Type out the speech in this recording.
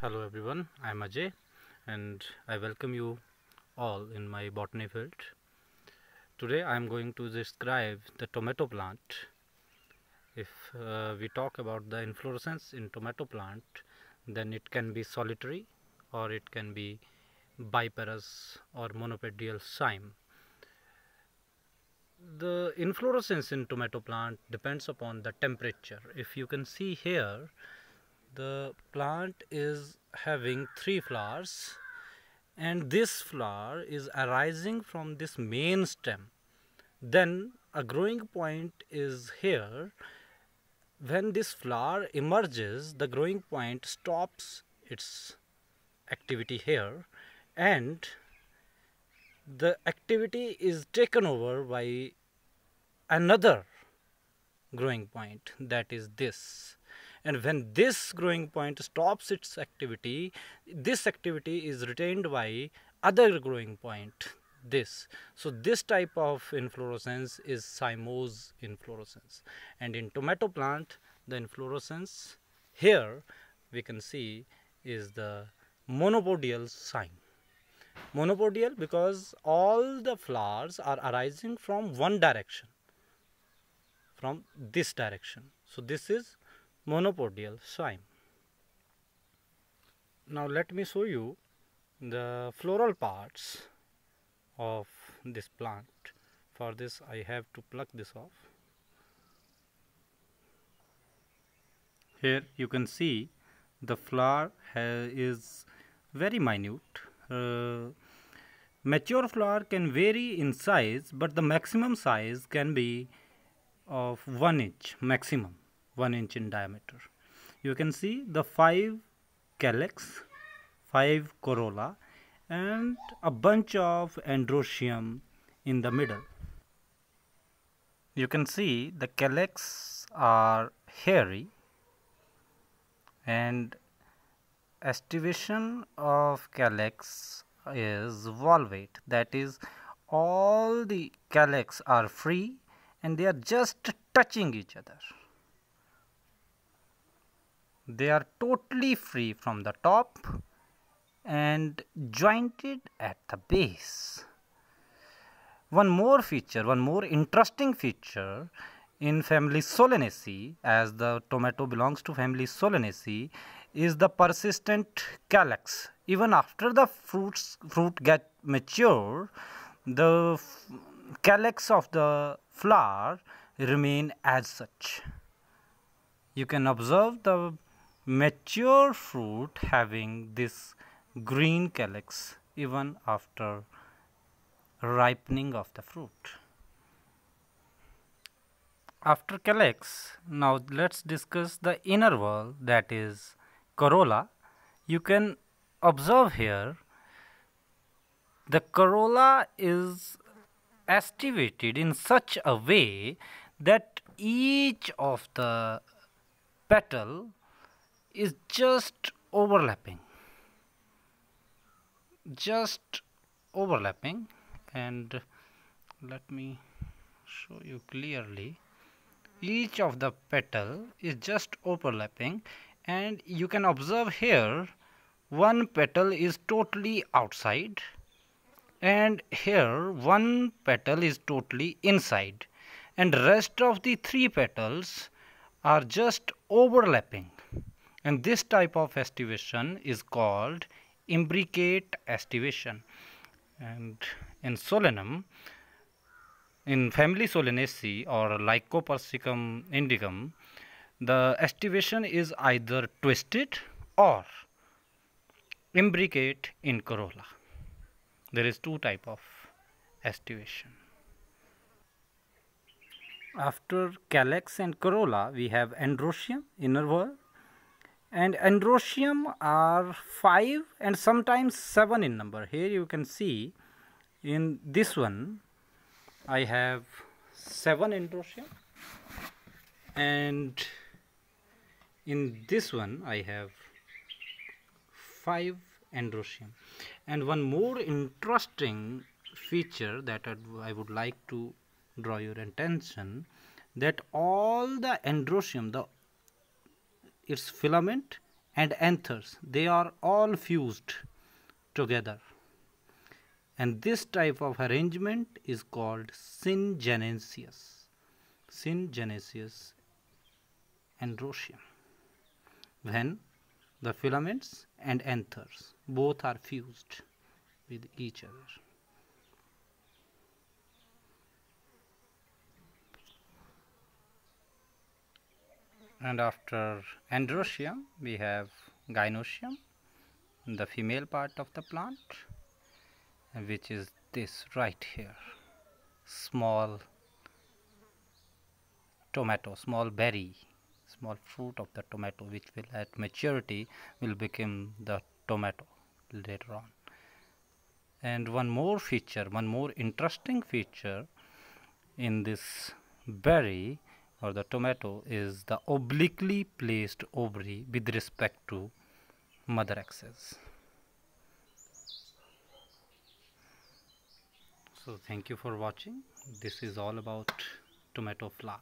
Hello everyone, I am Ajay and I welcome you all in my botany field. Today I am going to describe the tomato plant. If uh, we talk about the inflorescence in tomato plant, then it can be solitary or it can be biparous or monopodial cyme. The inflorescence in tomato plant depends upon the temperature. If you can see here, the plant is having three flowers and this flower is arising from this main stem. Then a growing point is here. When this flower emerges the growing point stops its activity here and the activity is taken over by another growing point that is this and when this growing point stops its activity this activity is retained by other growing point this. So this type of inflorescence is cymose inflorescence. And in tomato plant the inflorescence here we can see is the monopodial cyme. Monopodial because all the flowers are arising from one direction from this direction. So this is monopodial cyme. Now let me show you the floral parts of this plant. For this I have to pluck this off. Here you can see the flower is very minute. Uh, mature flower can vary in size but the maximum size can be of 1 inch maximum. 1 inch in diameter. You can see the 5 calyx, 5 corolla and a bunch of androecium in the middle. You can see the calyx are hairy and estivation of calyx is valvate that is all the calyx are free and they are just touching each other they are totally free from the top and jointed at the base. One more feature, one more interesting feature in family Solanaceae as the tomato belongs to family Solanaceae is the persistent calyx. Even after the fruits fruit get mature, the calyx of the flower remain as such. You can observe the mature fruit having this green calyx even after ripening of the fruit. After calyx, now let's discuss the inner wall that is corolla. You can observe here the corolla is activated in such a way that each of the petal is just overlapping. Just overlapping. And let me show you clearly. Each of the petal is just overlapping. And you can observe here one petal is totally outside. And here one petal is totally inside. And rest of the three petals are just overlapping and this type of estivation is called imbricate estivation. And in solanum in family solanaceae or lycopersicum indicum the estivation is either twisted or imbricate in corolla. There is two type of estivation. After calyx and corolla we have androecium inner wall and androecium are 5 and sometimes 7 in number. Here you can see in this one I have 7 androecium. And in this one I have 5 androecium. And one more interesting feature that I would like to draw your attention that all the androecium the its filament and anthers. They are all fused together. And this type of arrangement is called syngenesious syngenesious androecium when the filaments and anthers both are fused with each other and after androecium we have gynoecium the female part of the plant which is this right here. Small tomato small berry small fruit of the tomato which will at maturity will become the tomato later on. And one more feature one more interesting feature in this berry or the tomato is the obliquely placed ovary with respect to mother axis. So thank you for watching. This is all about tomato flower.